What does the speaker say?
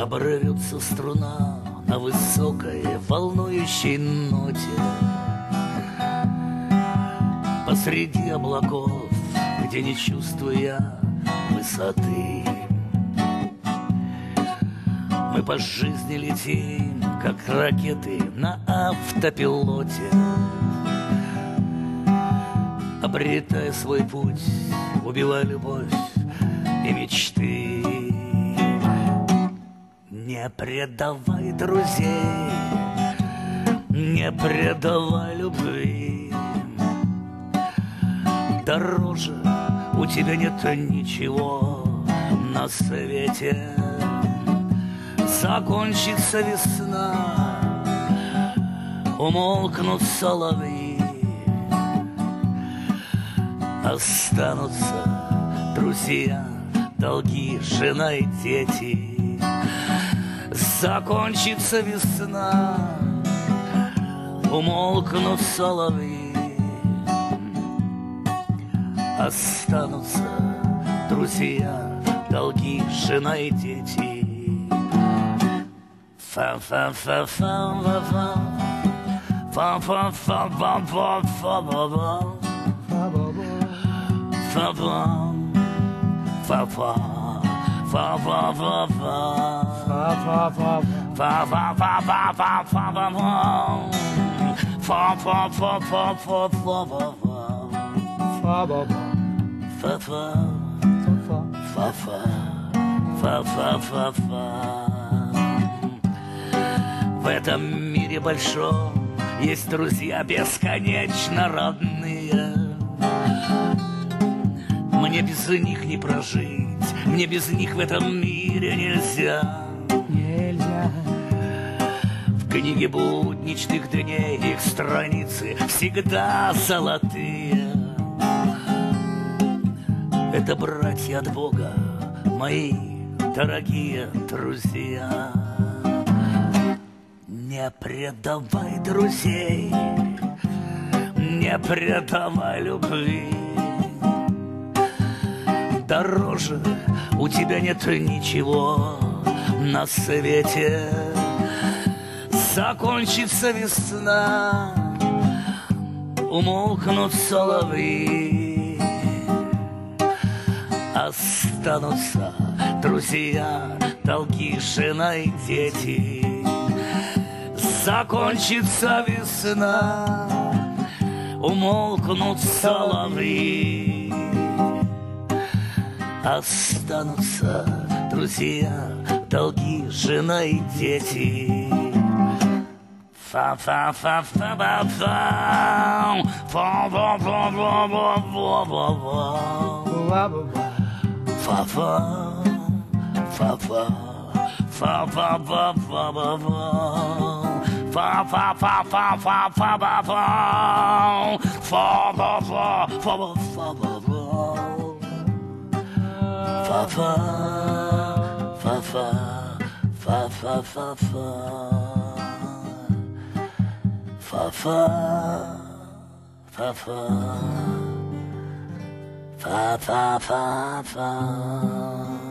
Обрывется струна на высокой волнующей ноте. Посреди облаков, где не чувствуя высоты. Мы по жизни летим, как ракеты на автопилоте. Обретая свой путь, убивая любовь и мечты Не предавай друзей, не предавай любви. Дороже у тебя нет ничего на свете. Закончится весна, умолкнут соловьи. Останутся друзья, долги, жена и дети Закончится весна, умолкнут соловьи. Останутся друзья, долги, жена и дети. Фам фам фам фам фам фам фам фам фам фам фам фам fa fa fa fa В этом мире большом есть друзья бесконечно родные Мне без них не прожить, мне без них в этом мире нельзя. Нельзя. В книге будничных дней их страницы всегда золотые. Это братья от Бога, мои дорогие друзья. Не предавай друзей, не предавай любви. Дороже у тебя нет ничего на свете. Закончится весна, умолкнут соловьи. Останутся друзья, долги, жена и дети. Закончится весна, умолкнут соловьи. Останутся друзья, долги, жена и дети. фа фа фа фа ба фа фа фа фа фа фа. Fa fa fa fa fa fa fa fa fa fa fa fa fa fa fa fa fa fa fa fa fa fa. Fa fa fa fa. Fa fa fa fa